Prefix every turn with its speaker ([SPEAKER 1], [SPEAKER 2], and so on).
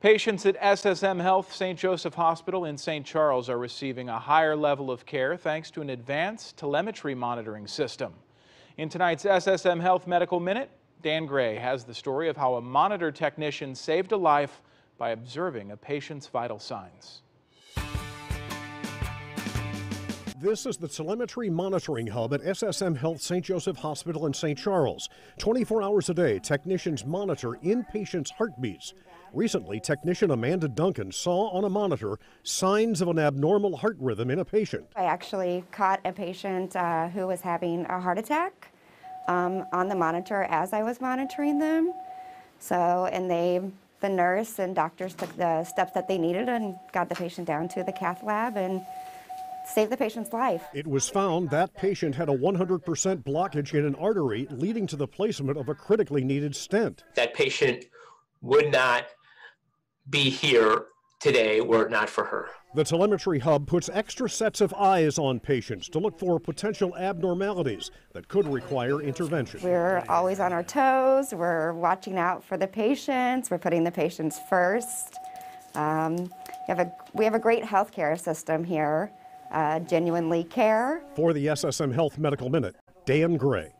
[SPEAKER 1] Patients at SSM Health St. Joseph Hospital in St. Charles are receiving a higher level of care thanks to an advanced telemetry monitoring system. In tonight's SSM Health Medical Minute, Dan Gray has the story of how a monitor technician saved a life by observing a patient's vital signs.
[SPEAKER 2] This is the telemetry monitoring hub at SSM Health St. Joseph Hospital in St. Charles. 24 hours a day, technicians monitor inpatients' heartbeats. Recently, technician Amanda Duncan saw on a monitor signs of an abnormal heart rhythm in a patient.
[SPEAKER 3] I actually caught a patient uh, who was having a heart attack um, on the monitor as I was monitoring them. So, and they, the nurse and doctors took the steps that they needed and got the patient down to the cath lab and saved the patient's life.
[SPEAKER 2] It was found that patient had a 100% blockage in an artery, leading to the placement of a critically needed stent.
[SPEAKER 4] That patient would not be here today were it not for her.
[SPEAKER 2] The telemetry hub puts extra sets of eyes on patients to look for potential abnormalities that could require intervention.
[SPEAKER 3] We're always on our toes, we're watching out for the patients, we're putting the patients first. Um, we, have a, we have a great healthcare system here, uh, genuinely care.
[SPEAKER 2] For the SSM Health Medical Minute, Dan Gray.